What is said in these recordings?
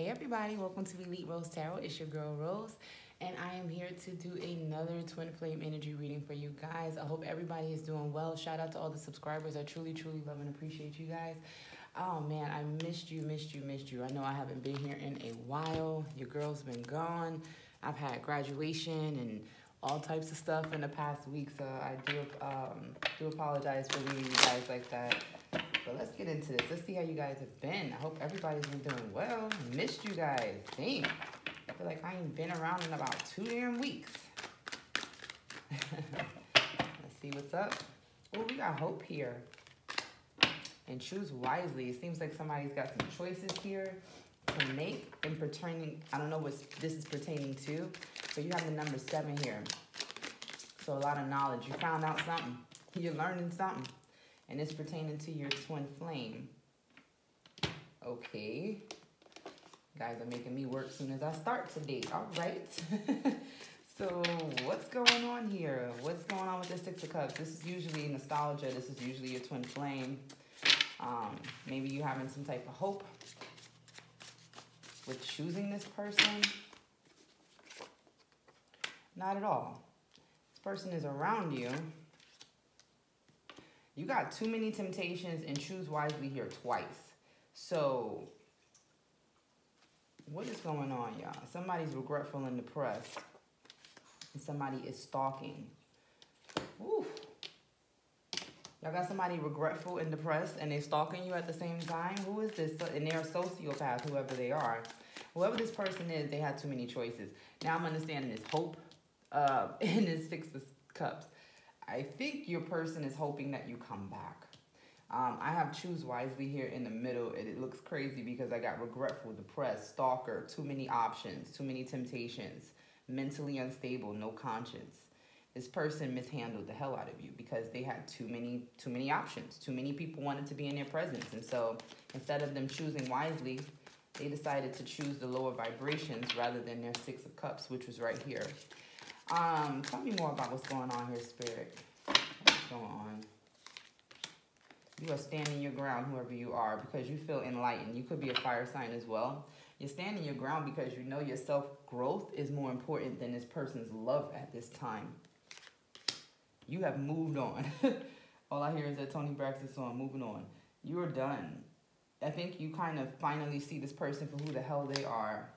Hey everybody, welcome to Elite Rose Tarot. It's your girl Rose, and I am here to do another twin flame energy reading for you guys. I hope everybody is doing well. Shout out to all the subscribers. I truly, truly love and appreciate you guys. Oh man, I missed you, missed you, missed you. I know I haven't been here in a while. Your girl's been gone. I've had graduation and all types of stuff in the past week, so I do um, do apologize for leaving you guys like that. But let's get into this. Let's see how you guys have been. I hope everybody's been doing well. Missed you guys. Dang. I feel like I ain't been around in about two damn weeks. let's see what's up. Oh, we got hope here. And choose wisely. It seems like somebody's got some choices here to make and pertaining. I don't know what this is pertaining to, but you have the number seven here. So a lot of knowledge. You found out something. You're learning something and it's pertaining to your twin flame. Okay. Guys are making me work soon as I start today. All right. so what's going on here? What's going on with the Six of Cups? This is usually nostalgia. This is usually your twin flame. Um, maybe you having some type of hope with choosing this person. Not at all. This person is around you. You got too many temptations and choose wisely here twice. So, what is going on, y'all? Somebody's regretful and depressed. And somebody is stalking. Ooh. Y'all got somebody regretful and depressed and they're stalking you at the same time? Who is this? And they're a sociopath, whoever they are. Whoever this person is, they had too many choices. Now I'm understanding this hope uh, in this Six of Cups. I think your person is hoping that you come back. Um, I have choose wisely here in the middle, and it looks crazy because I got regretful, depressed, stalker, too many options, too many temptations, mentally unstable, no conscience. This person mishandled the hell out of you because they had too many too many options. Too many people wanted to be in their presence, and so instead of them choosing wisely, they decided to choose the lower vibrations rather than their six of cups, which was right here. Um, tell me more about what's going on here, Spirit. What's going on? You are standing your ground, whoever you are, because you feel enlightened. You could be a fire sign as well. You're standing your ground because you know your self-growth is more important than this person's love at this time. You have moved on. All I hear is that Toni Braxton song, moving on. You're done. I think you kind of finally see this person for who the hell they are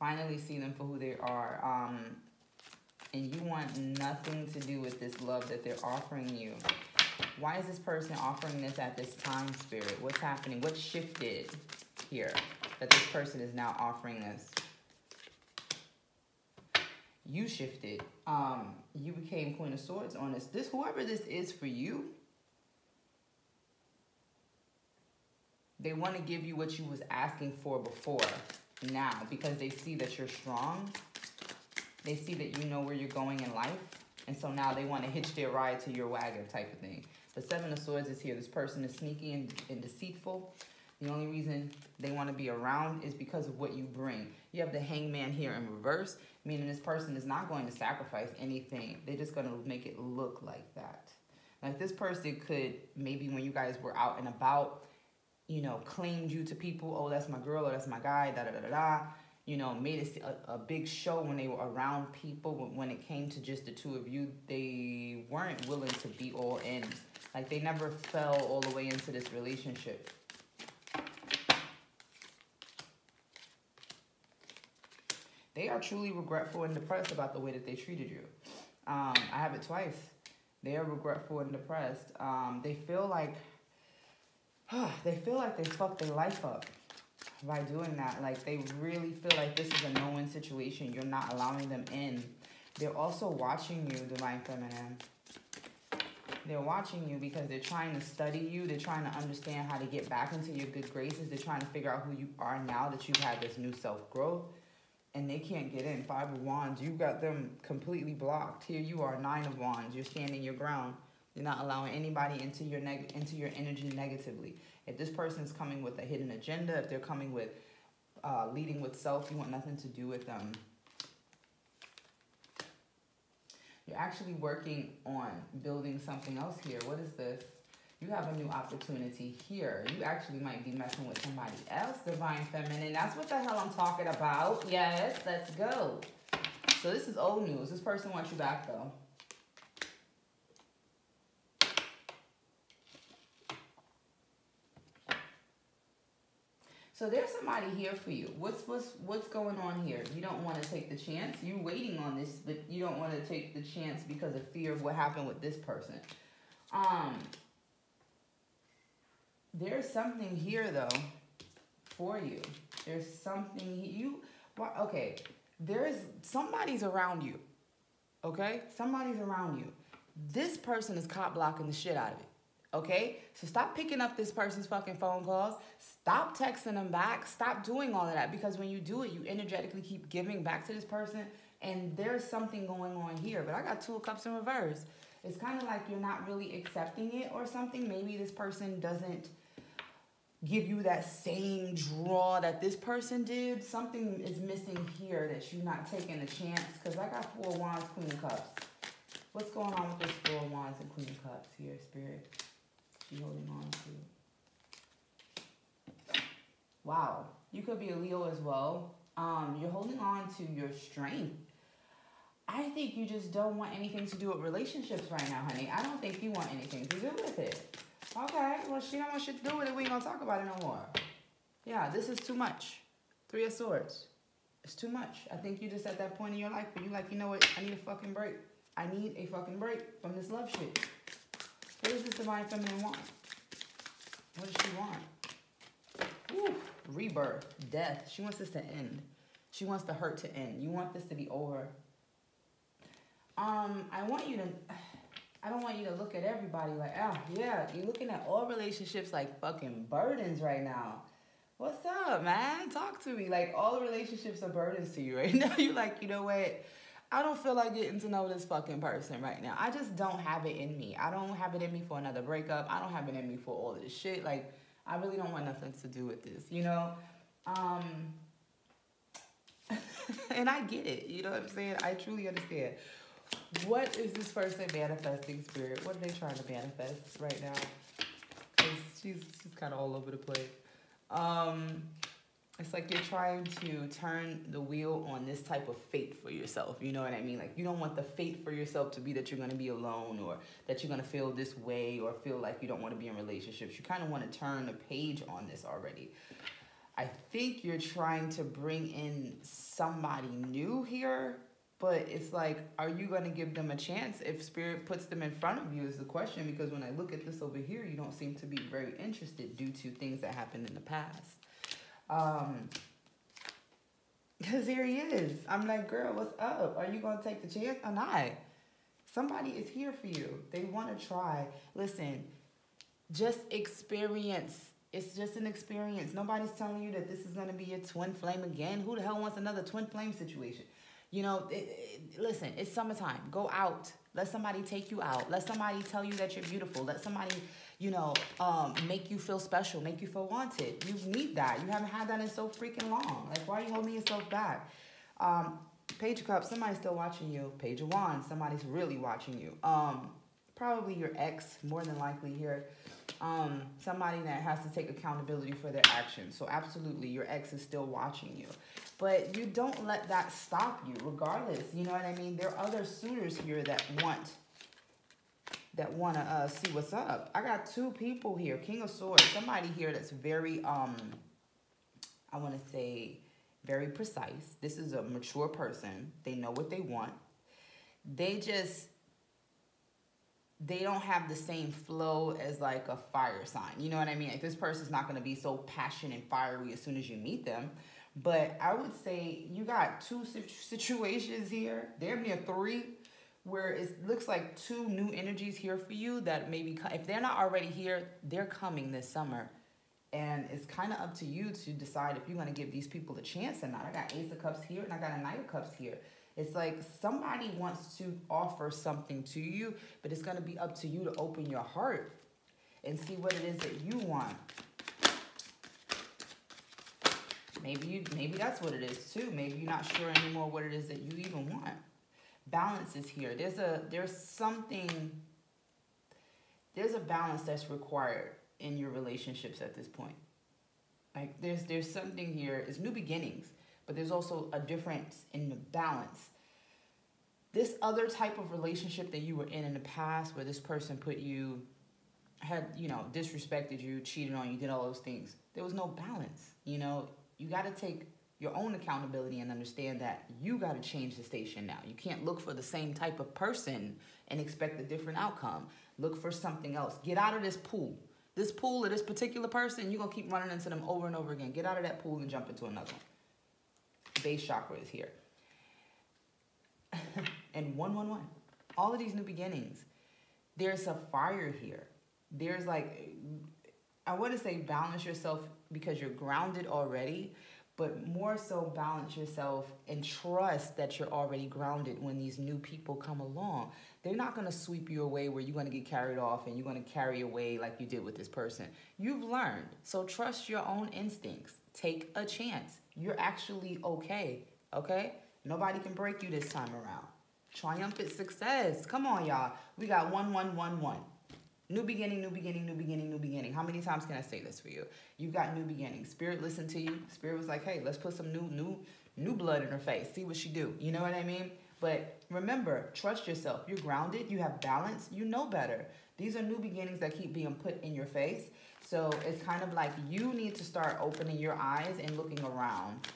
finally see them for who they are. Um, and you want nothing to do with this love that they're offering you. Why is this person offering this at this time, Spirit? What's happening? What shifted here that this person is now offering this? You shifted. Um, you became Queen of Swords on this. This, whoever this is for you, they want to give you what you was asking for before now because they see that you're strong. They see that you know where you're going in life. And so now they want to hitch their ride to your wagon type of thing. The Seven of Swords is here. This person is sneaky and, and deceitful. The only reason they want to be around is because of what you bring. You have the hangman here in reverse, meaning this person is not going to sacrifice anything. They're just going to make it look like that. Like this person could, maybe when you guys were out and about, you know, claimed you to people. Oh, that's my girl or that's my guy, da da da da. You know, made it a, a big show when they were around people. When it came to just the two of you, they weren't willing to be all in. Like they never fell all the way into this relationship. They are truly regretful and depressed about the way that they treated you. Um, I have it twice. They are regretful and depressed. Um, they feel like they feel like they fucked their life up by doing that. Like they really feel like this is a no-win situation. You're not allowing them in. They're also watching you, Divine Feminine. They're watching you because they're trying to study you. They're trying to understand how to get back into your good graces. They're trying to figure out who you are now that you've had this new self-growth. And they can't get in. Five of Wands, You've got them completely blocked. Here you are, Nine of Wands. You're standing your ground. You're not allowing anybody into your neg- into your energy negatively. If this person is coming with a hidden agenda, if they're coming with uh, leading with self, you want nothing to do with them. You're actually working on building something else here. What is this? You have a new opportunity here. You actually might be messing with somebody else, divine feminine. That's what the hell I'm talking about. Yes, let's go. So this is old news. This person wants you back though. So there's somebody here for you. What's what's what's going on here? You don't want to take the chance. You're waiting on this, but you don't want to take the chance because of fear of what happened with this person. Um there's something here though for you. There's something you okay. There's somebody's around you. Okay? Somebody's around you. This person is cop blocking the shit out of it. Okay? So stop picking up this person's fucking phone calls. Stop texting them back. Stop doing all of that because when you do it, you energetically keep giving back to this person and there's something going on here. But I got two cups in reverse. It's kind of like you're not really accepting it or something. Maybe this person doesn't give you that same draw that this person did. Something is missing here that you're not taking a chance because I got four wands, queen of cups. What's going on with this four wands and queen of cups here, spirit? Holding on to. Wow. You could be a Leo as well. Um, you're holding on to your strength. I think you just don't want anything to do with relationships right now, honey. I don't think you want anything to do with it. Okay, well, she don't want shit to do with it. We ain't gonna talk about it no more. Yeah, this is too much. Three of Swords. It's too much. I think you're just at that point in your life where you like, you know what? I need a fucking break. I need a fucking break from this love shit. What does this divine feminine want? What does she want? Rebirth, death. She wants this to end. She wants the hurt to end. You want this to be over. Um, I want you to I don't want you to look at everybody like, oh, yeah, you're looking at all relationships like fucking burdens right now. What's up, man? Talk to me. Like, all relationships are burdens to you right now. You're like, you know what? I don't feel like getting to know this fucking person right now. I just don't have it in me. I don't have it in me for another breakup. I don't have it in me for all this shit. Like, I really don't want nothing to do with this, you know? Um, and I get it. You know what I'm saying? I truly understand. What is this person manifesting, Spirit? What are they trying to manifest right now? Because she's, she's kind of all over the place. Um, it's like you're trying to turn the wheel on this type of fate for yourself. You know what I mean? Like you don't want the fate for yourself to be that you're going to be alone or that you're going to feel this way or feel like you don't want to be in relationships. You kind of want to turn the page on this already. I think you're trying to bring in somebody new here but it's like, are you going to give them a chance if spirit puts them in front of you? Is the question because when I look at this over here, you don't seem to be very interested due to things that happened in the past. Um, because here he is. I'm like, girl, what's up? Are you to take the chance or not? Somebody is here for you. They want to try. Listen, just experience. It's just an experience. Nobody's telling you that this is going to be a twin flame again. Who the hell wants another twin flame situation? You know, it, it, listen, it's summertime. Go out. Let somebody take you out. Let somebody tell you that you're beautiful. Let somebody, you know, um, make you feel special, make you feel wanted. You need that. You haven't had that in so freaking long. Like, why are you holding yourself back? Um, Page of Cups, somebody's still watching you. Page of Wands, somebody's really watching you. Um, probably your ex, more than likely here. Um, somebody that has to take accountability for their actions. So absolutely, your ex is still watching you. But you don't let that stop you, regardless. You know what I mean? There are other suitors here that want that want to uh, see what's up. I got two people here. King of Swords. Somebody here that's very, um, I want to say, very precise. This is a mature person. They know what they want. They just, they don't have the same flow as like a fire sign. You know what I mean? Like this person's not going to be so passionate and fiery as soon as you meet them. But I would say you got two situations here, damn near three, where it looks like two new energies here for you that maybe, if they're not already here, they're coming this summer. And it's kind of up to you to decide if you're going to give these people a chance or not. I got Ace of Cups here and I got a Knight of Cups here. It's like somebody wants to offer something to you, but it's going to be up to you to open your heart and see what it is that you want. Maybe you maybe that's what it is too. Maybe you're not sure anymore what it is that you even want. Balance is here. There's a there's something there's a balance that's required in your relationships at this point. Like there's there's something here. It's new beginnings, but there's also a difference in the balance. This other type of relationship that you were in in the past, where this person put you, had you know disrespected you, cheated on you, did all those things. There was no balance. You know, you got to take your own accountability and understand that you got to change the station now. You can't look for the same type of person and expect a different outcome. Look for something else. Get out of this pool. This pool of this particular person, you're going to keep running into them over and over again. Get out of that pool and jump into another one. Base chakra is here. and 111. All of these new beginnings. There's a fire here. There's like, I want to say balance yourself because you're grounded already, but more so balance yourself and trust that you're already grounded when these new people come along. They're not going to sweep you away where you're going to get carried off and you're going to carry away like you did with this person. You've learned. So trust your own instincts. Take a chance. You're actually okay. Okay? Nobody can break you this time around. Triumphant success. Come on, y'all. We got 1111. New beginning, new beginning, new beginning, new beginning. How many times can I say this for you? You've got new beginning. Spirit listened to you. Spirit was like, hey, let's put some new, new, new blood in her face. See what she do. You know what I mean? But remember, trust yourself. You're grounded. You have balance. You know better. These are new beginnings that keep being put in your face. So it's kind of like you need to start opening your eyes and looking around.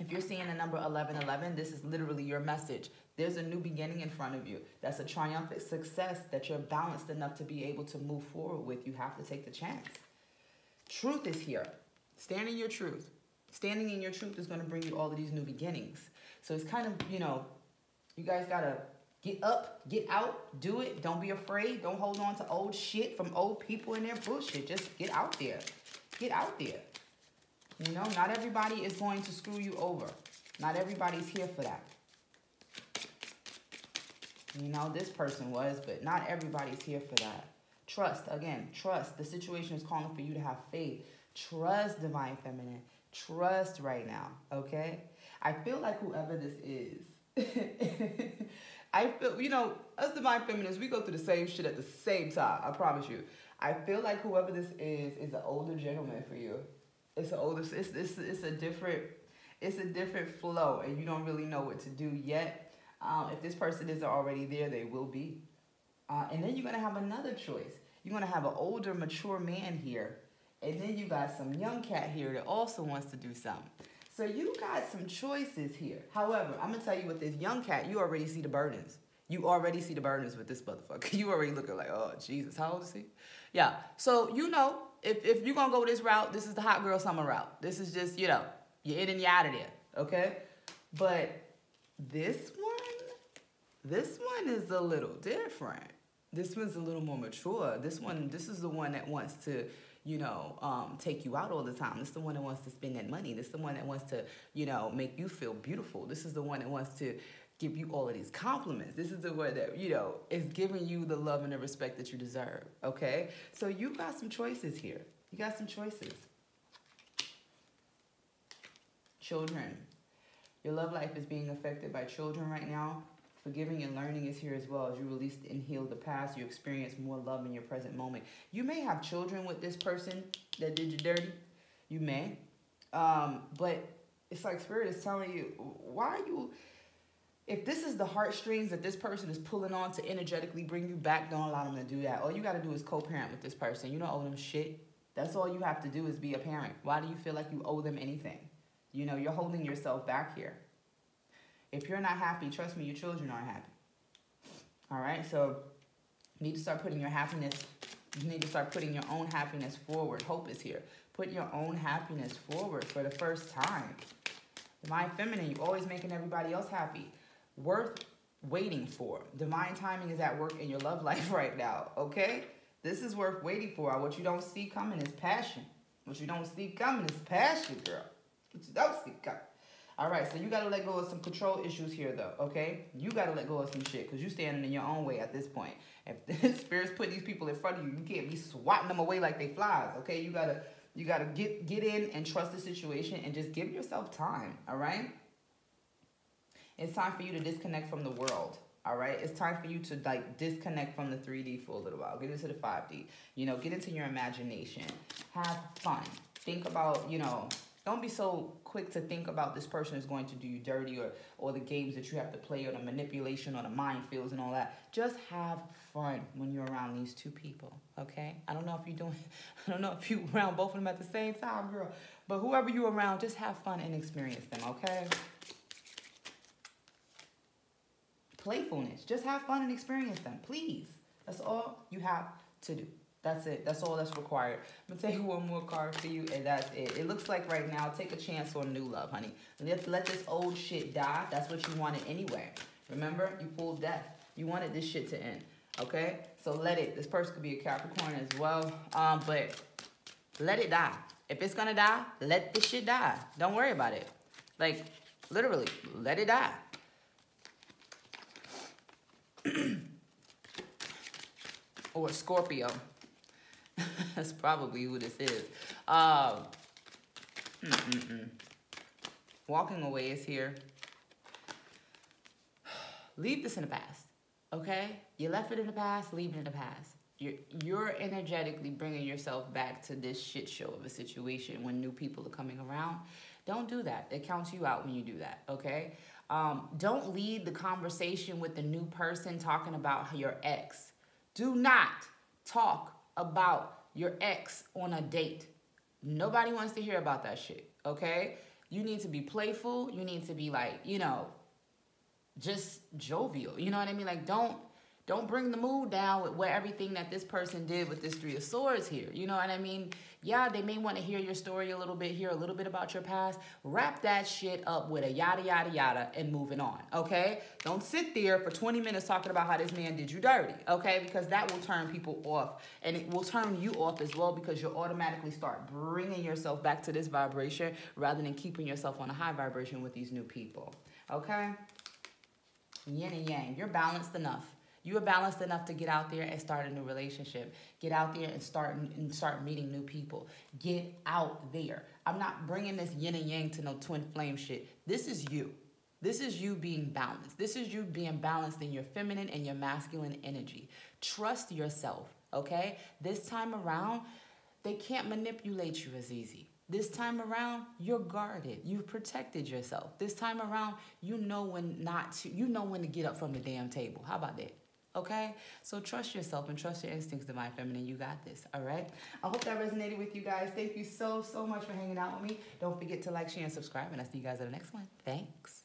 If you're seeing the number 1111, this is literally your message. There's a new beginning in front of you. That's a triumphant success that you're balanced enough to be able to move forward with. You have to take the chance. Truth is here. Stand in your truth. Standing in your truth is going to bring you all of these new beginnings. So it's kind of, you know, you guys got to get up, get out, do it. Don't be afraid. Don't hold on to old shit from old people and their bullshit. Just get out there. Get out there. You know, not everybody is going to screw you over. Not everybody's here for that. You know, this person was, but not everybody's here for that. Trust, again, trust. The situation is calling for you to have faith. Trust Divine Feminine. Trust right now, okay? I feel like whoever this is, I feel, you know, us Divine Feminines, we go through the same shit at the same time, I promise you. I feel like whoever this is, is an older gentleman for you. It's an older, it's, it's, it's a different, it's a different flow, and you don't really know what to do yet um, if this person isn't already there, they will be. Uh, and then you're going to have another choice. You're going to have an older, mature man here. And then you got some young cat here that also wants to do something. So you got some choices here. However, I'm going to tell you with this young cat, you already see the burdens. You already see the burdens with this motherfucker. You already looking like, oh, Jesus, how old is he? Yeah. So, you know, if, if you're going to go this route, this is the hot girl summer route. This is just, you know, you're in and you're out of there. Okay? But this this one is a little different. This one's a little more mature. This one, this is the one that wants to, you know, um, take you out all the time. This is the one that wants to spend that money. This is the one that wants to, you know, make you feel beautiful. This is the one that wants to give you all of these compliments. This is the one that, you know, is giving you the love and the respect that you deserve. Okay? So you got some choices here. You got some choices. Children. Your love life is being affected by children right now. Forgiving and learning is here as well. As you release and heal the past, you experience more love in your present moment. You may have children with this person that did you dirty. You may. Um, but it's like Spirit is telling you, why are you... If this is the heartstrings that this person is pulling on to energetically bring you back, don't allow them to do that. All you got to do is co-parent with this person. You don't owe them shit. That's all you have to do is be a parent. Why do you feel like you owe them anything? You know, you're holding yourself back here. If you're not happy, trust me, your children aren't happy. All right, so you need to start putting your happiness, you need to start putting your own happiness forward. Hope is here. Put your own happiness forward for the first time. Divine Feminine, you're always making everybody else happy. Worth waiting for. Divine timing is at work in your love life right now, okay? This is worth waiting for. What you don't see coming is passion. What you don't see coming is passion, girl. What you don't see coming. All right, so you got to let go of some control issues here, though, okay? You got to let go of some shit because you're standing in your own way at this point. If the spirits put these people in front of you, you can't be swatting them away like they flies, okay? You got to you got to get get in and trust the situation and just give yourself time, all right? It's time for you to disconnect from the world. All right, it's time for you to like disconnect from the 3D for a little while. Get into the 5D. You know, get into your imagination. Have fun. Think about, you know, don't be so quick to think about this person is going to do you dirty or, or the games that you have to play or the manipulation or the minefields and all that. Just have fun when you're around these two people, okay? I don't know if you're doing, I don't know if you around both of them at the same time, girl. But whoever you're around, just have fun and experience them, okay? Playfulness. Just have fun and experience them, please. That's all you have to do. That's it. That's all that's required. I'm gonna take one more card for you, and that's it. It looks like right now, take a chance on new love, honey. Let, let this old shit die. That's what you wanted anyway. Remember, you pulled death. You wanted this shit to end. Okay? So let it. This person could be a Capricorn as well. Um, but let it die. If it's gonna die, let this shit die. Don't worry about it. Like, literally, let it die. or Scorpio. That's probably who this is. Um. Walking away is here. Leave this in the past, okay? You left it in the past, leave it in the past. You're, you're energetically bringing yourself back to this shit show of a situation when new people are coming around. Don't do that. It counts you out when you do that, okay? Um, don't lead the conversation with the new person talking about your ex. Do not talk about your ex on a date. Nobody wants to hear about that shit, okay? You need to be playful. You need to be like, you know, just jovial. You know what I mean? Like, don't don't bring the mood down with what everything that this person did with this three of swords here. You know what I mean? Yeah, they may want to hear your story a little bit, hear a little bit about your past. Wrap that shit up with a yada, yada, yada and moving on, okay? Don't sit there for 20 minutes talking about how this man did you dirty, okay? Because that will turn people off and it will turn you off as well because you'll automatically start bringing yourself back to this vibration rather than keeping yourself on a high vibration with these new people, okay? Yin and yang, you're balanced enough. You are balanced enough to get out there and start a new relationship. Get out there and start and start meeting new people. Get out there. I'm not bringing this yin and yang to no twin flame shit. This is you. This is you being balanced. This is you being balanced in your feminine and your masculine energy. Trust yourself, okay? This time around, they can't manipulate you as easy. This time around, you're guarded. You've protected yourself. This time around, you know when not to, you know when to get up from the damn table. How about that? Okay? So trust yourself and trust your instincts, Divine Feminine. You got this, all right? I hope that resonated with you guys. Thank you so, so much for hanging out with me. Don't forget to like, share, and subscribe, and I'll see you guys at the next one. Thanks.